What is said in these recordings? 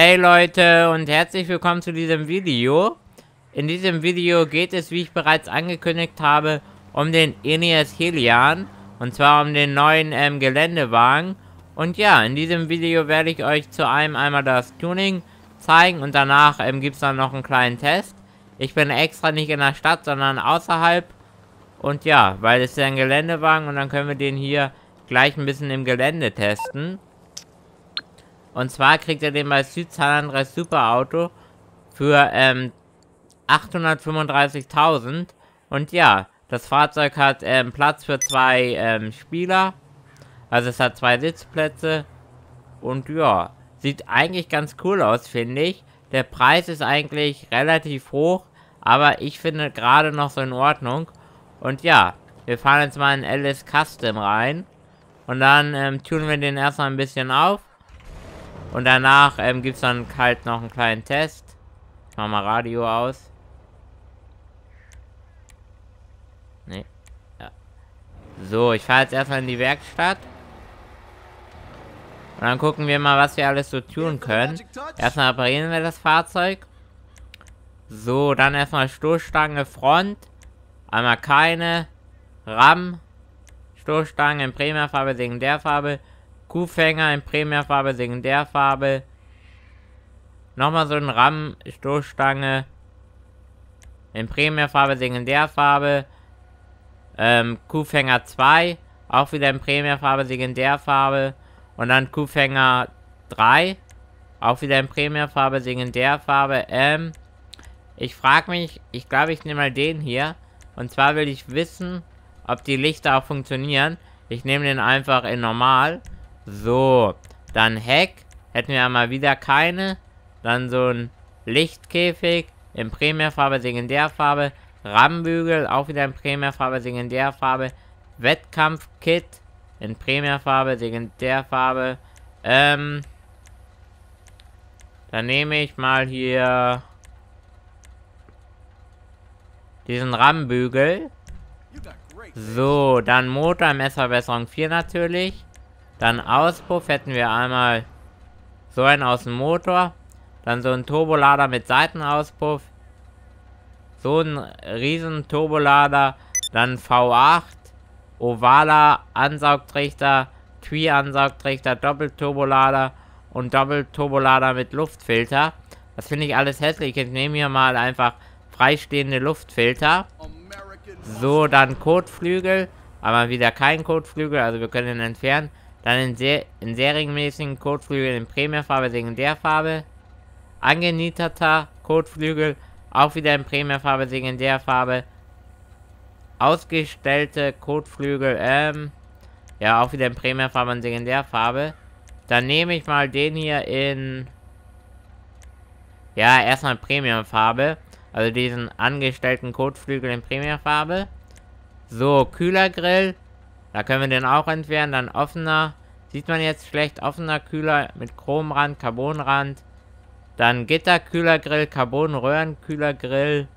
Hey Leute und herzlich willkommen zu diesem Video. In diesem Video geht es, wie ich bereits angekündigt habe, um den Ineos Helian. Und zwar um den neuen ähm, Geländewagen. Und ja, in diesem Video werde ich euch zu einem einmal das Tuning zeigen und danach ähm, gibt es dann noch einen kleinen Test. Ich bin extra nicht in der Stadt, sondern außerhalb. Und ja, weil es ist ein Geländewagen und dann können wir den hier gleich ein bisschen im Gelände testen. Und zwar kriegt er den bei Südzalandres Superauto für ähm, 835.000. Und ja, das Fahrzeug hat ähm, Platz für zwei ähm, Spieler. Also es hat zwei Sitzplätze. Und ja, sieht eigentlich ganz cool aus, finde ich. Der Preis ist eigentlich relativ hoch, aber ich finde gerade noch so in Ordnung. Und ja, wir fahren jetzt mal in LS Custom rein. Und dann ähm, tunen wir den erstmal ein bisschen auf. Und danach ähm, gibt es dann halt noch einen kleinen Test. Ich mach mal Radio aus. Nee. Ja. So, ich fahre jetzt erstmal in die Werkstatt. Und dann gucken wir mal, was wir alles so tun können. Erstmal reparieren wir das Fahrzeug. So, dann erstmal Stoßstange Front. Einmal keine. RAM. Stoßstange in Primärfarbe, Sekundärfarbe. Kuhfänger in Primärfarbe, Sekundärfarbe. Nochmal so ein RAM, Stoßstange. In Primärfarbe, Sekundärfarbe. Ähm, Kuhfänger 2. Auch wieder in Primärfarbe, Sekundärfarbe. Und dann Kuhfänger 3. Auch wieder in Primärfarbe, Sekundärfarbe. Ähm, ich frage mich, ich glaube, ich nehme mal den hier. Und zwar will ich wissen, ob die Lichter auch funktionieren. Ich nehme den einfach in normal. So, dann Heck. Hätten wir mal wieder keine. Dann so ein Lichtkäfig in Primärfarbe, Sekundärfarbe. Rammbügel, auch wieder in Primärfarbe, Sekundärfarbe. Wettkampfkit in Primärfarbe, Sekundärfarbe. Ähm, dann nehme ich mal hier diesen Rammbügel. So, dann Motor, Messverbesserung 4 natürlich. Dann Auspuff hätten wir einmal so einen aus dem Motor. Dann so ein Turbolader mit Seitenauspuff. So ein riesen Turbolader. Dann V8. Ovaler Ansaugtrichter. Twi-Ansaugtrichter. Doppelturbolader. Und Doppelturbolader mit Luftfilter. Das finde ich alles hässlich. Ich nehme hier mal einfach freistehende Luftfilter. So, dann Kotflügel. Aber wieder kein Kotflügel. Also wir können ihn entfernen. Dann in, ser in serienmäßigen Kotflügel in Primärfarbe, Sekundärfarbe. Angenieterter Kotflügel, auch wieder in Primärfarbe, Sekundärfarbe. Ausgestellte Kotflügel, ähm, ja, auch wieder in Primärfarbe und Sekundärfarbe. Dann nehme ich mal den hier in, ja, erstmal Premiumfarbe. Also diesen angestellten Kotflügel in Primärfarbe. So, Kühlergrill. Da können wir den auch entfernen. Dann offener. Sieht man jetzt schlecht. Offener Kühler mit Chromrand, Carbonrand. Dann Gitterkühlergrill, Carbon-Röhrenkühlergrill.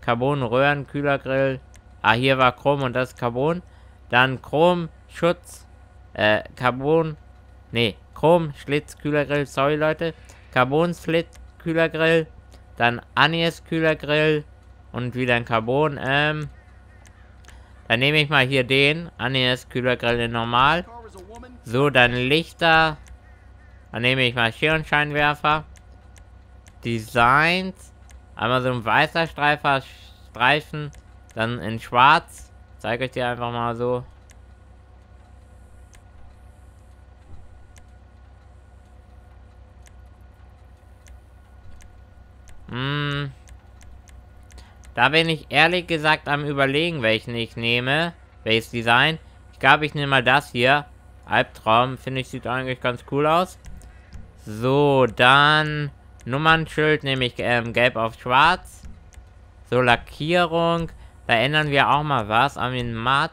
Carbon-Röhrenkühlergrill. Ah, hier war Chrom und das Carbon. Dann Chromschutz. Äh, Carbon. Nee, Chrom-Schlitz-Kühlergrill. Sorry, Leute. Carbon-Slit-Kühlergrill. Dann Anies-Kühlergrill. Und wieder ein Carbon. Ähm. Dann nehme ich mal hier den. Anies Kühlergrill in normal. So, dann Lichter. Dann nehme ich mal Schirnscheinwerfer. Designs. Einmal so ein weißer Streifer, Streifen. Dann in schwarz. Zeige ich dir einfach mal so. Hm. Da bin ich ehrlich gesagt am überlegen, welchen ich nehme. Welches Design. Ich glaube, ich nehme mal das hier. Albtraum, finde ich, sieht eigentlich ganz cool aus. So, dann Nummernschild nehme ich ähm, gelb auf schwarz. So, Lackierung. Da ändern wir auch mal was an den Matt.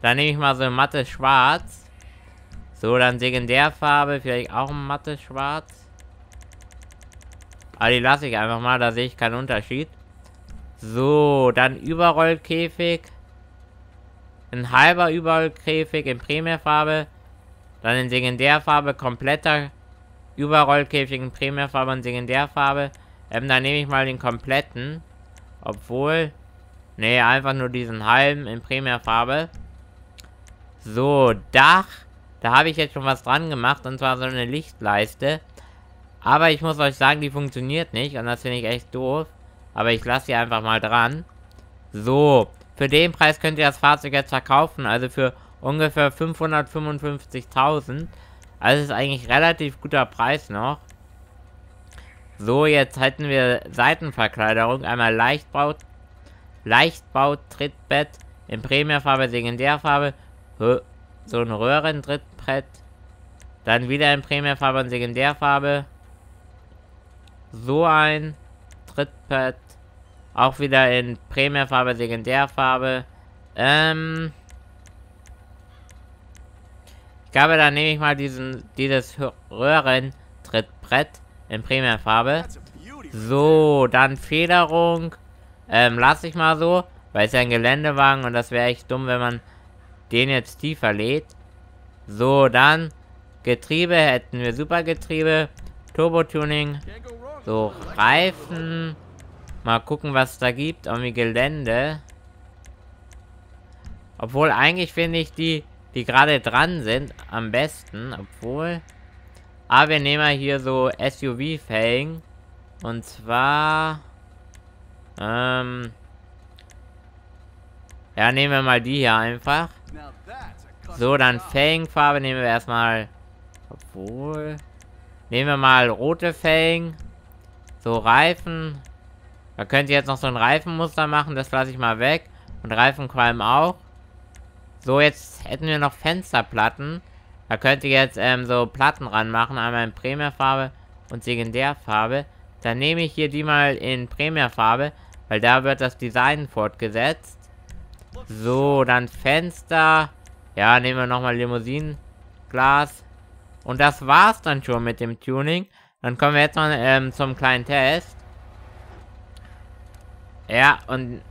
Da nehme ich mal so ein mattes Schwarz. So, dann Sekundärfarbe, vielleicht auch ein mattes Schwarz. Aber die lasse ich einfach mal, da sehe ich keinen Unterschied. So, dann Überrollkäfig. Ein halber Überrollkäfig in Primärfarbe. Dann in Sekundärfarbe kompletter Überrollkäfig in Primärfarbe und Sekundärfarbe. Ähm, dann nehme ich mal den kompletten. Obwohl... Nee, einfach nur diesen halben in Primärfarbe. So, Dach. Da habe ich jetzt schon was dran gemacht. Und zwar so eine Lichtleiste. Aber ich muss euch sagen, die funktioniert nicht. Und das finde ich echt doof. Aber ich lasse sie einfach mal dran. So. Für den Preis könnt ihr das Fahrzeug jetzt verkaufen. Also für ungefähr 555.000. Also ist eigentlich relativ guter Preis noch. So, jetzt hätten wir Seitenverkleiderung. Einmal Leichtbau, Leichtbau, Trittbett in Premierfarbe, Sekundärfarbe. So ein Röhrentrittbrett. Dann wieder in Premierfarbe und Sekundärfarbe. So ein Trittbrett. Auch wieder in Premierfarbe, Sekundärfarbe. Ähm. Ich glaube, dann nehme ich mal diesen, dieses Röhrentrittbrett in Premierfarbe. So, dann Federung. Ähm, lasse ich mal so. Weil es ja ein Geländewagen und das wäre echt dumm, wenn man den jetzt tiefer lädt. So, dann Getriebe hätten wir Supergetriebe. Turbo-Tuning. So, Reifen. Mal gucken, was da gibt. Irgendwie Gelände. Obwohl, eigentlich finde ich die, die gerade dran sind, am besten. Obwohl... Aber wir nehmen mal hier so SUV-Felgen. Und zwar... Ähm... Ja, nehmen wir mal die hier einfach. So, dann Felgenfarbe nehmen wir erstmal... Obwohl... Nehmen wir mal rote Felgen. So, Reifen. Da könnt ihr jetzt noch so ein Reifenmuster machen. Das lasse ich mal weg. Und Reifenqualm auch. So, jetzt hätten wir noch Fensterplatten. Da könnt ihr jetzt ähm, so Platten ranmachen. Einmal in Primärfarbe und Sekundärfarbe. Dann nehme ich hier die mal in Primärfarbe. Weil da wird das Design fortgesetzt. So, dann Fenster. Ja, nehmen wir nochmal Limousinenglas. Und das war's dann schon mit dem Tuning. Dann kommen wir jetzt noch ähm, zum kleinen Test. Ja, und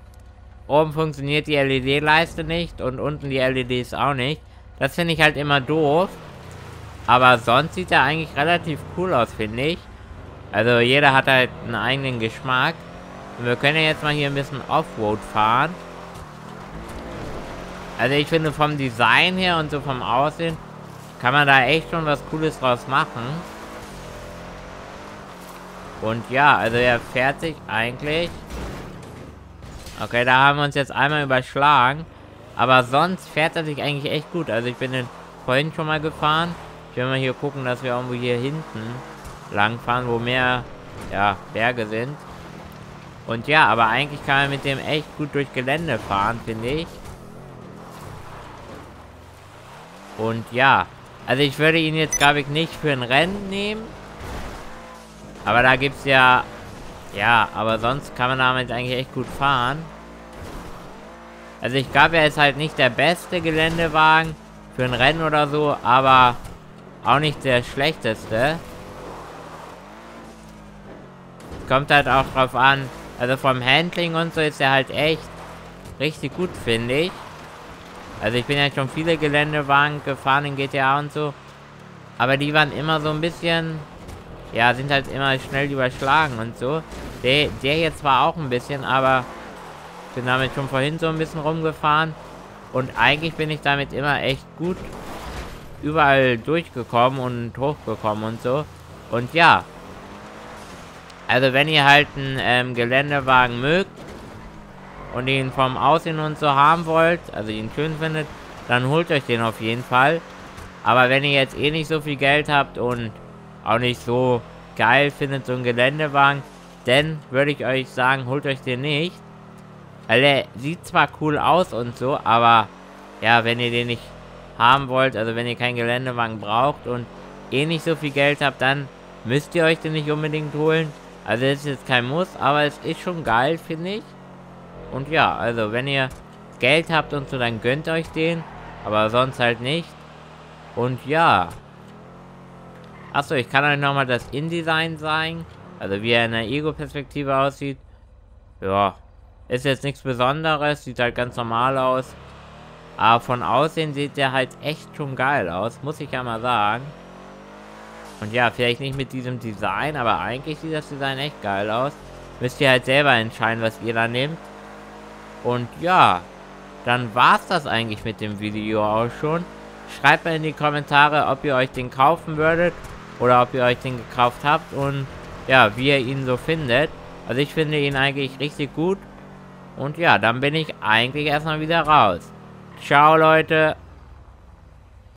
oben funktioniert die LED-Leiste nicht und unten die LEDs auch nicht. Das finde ich halt immer doof. Aber sonst sieht er eigentlich relativ cool aus, finde ich. Also jeder hat halt einen eigenen Geschmack. Und wir können ja jetzt mal hier ein bisschen Offroad fahren. Also ich finde vom Design her und so vom Aussehen kann man da echt schon was Cooles draus machen. Und ja, also er fährt sich eigentlich Okay, da haben wir uns jetzt einmal überschlagen. Aber sonst fährt er sich eigentlich echt gut. Also ich bin den vorhin schon mal gefahren. Ich will mal hier gucken, dass wir irgendwo hier hinten lang fahren, wo mehr ja, Berge sind. Und ja, aber eigentlich kann man mit dem echt gut durch Gelände fahren, finde ich. Und ja, also ich würde ihn jetzt, glaube ich, nicht für ein Rennen nehmen. Aber da gibt es ja ja, aber sonst kann man damit eigentlich echt gut fahren. Also ich glaube, er ist halt nicht der beste Geländewagen für ein Rennen oder so, aber auch nicht der schlechteste. Kommt halt auch drauf an. Also vom Handling und so ist er halt echt richtig gut, finde ich. Also ich bin ja schon viele Geländewagen gefahren in GTA und so. Aber die waren immer so ein bisschen ja, sind halt immer schnell überschlagen und so. Der, der jetzt war auch ein bisschen, aber bin damit schon vorhin so ein bisschen rumgefahren. Und eigentlich bin ich damit immer echt gut überall durchgekommen und hochgekommen und so. Und ja. Also wenn ihr halt einen ähm, Geländewagen mögt und ihn vom Aussehen und so haben wollt, also ihn schön findet, dann holt euch den auf jeden Fall. Aber wenn ihr jetzt eh nicht so viel Geld habt und auch nicht so geil findet, so ein Geländewagen, dann würde ich euch sagen, holt euch den nicht. Weil der sieht zwar cool aus und so, aber ja, wenn ihr den nicht haben wollt, also wenn ihr keinen Geländewagen braucht und eh nicht so viel Geld habt, dann müsst ihr euch den nicht unbedingt holen. Also das ist jetzt kein Muss, aber es ist schon geil, finde ich. Und ja, also wenn ihr Geld habt und so, dann gönnt euch den. Aber sonst halt nicht. Und ja, Achso, ich kann euch nochmal das InDesign zeigen. Also wie er in der Ego-Perspektive aussieht. Ja, ist jetzt nichts Besonderes, sieht halt ganz normal aus. Aber von Aussehen sieht der halt echt schon geil aus, muss ich ja mal sagen. Und ja, vielleicht nicht mit diesem Design, aber eigentlich sieht das Design echt geil aus. Müsst ihr halt selber entscheiden, was ihr da nehmt. Und ja, dann war's das eigentlich mit dem Video auch schon. Schreibt mal in die Kommentare, ob ihr euch den kaufen würdet oder ob ihr euch den gekauft habt und ja, wie ihr ihn so findet. Also ich finde ihn eigentlich richtig gut. Und ja, dann bin ich eigentlich erstmal wieder raus. Ciao Leute.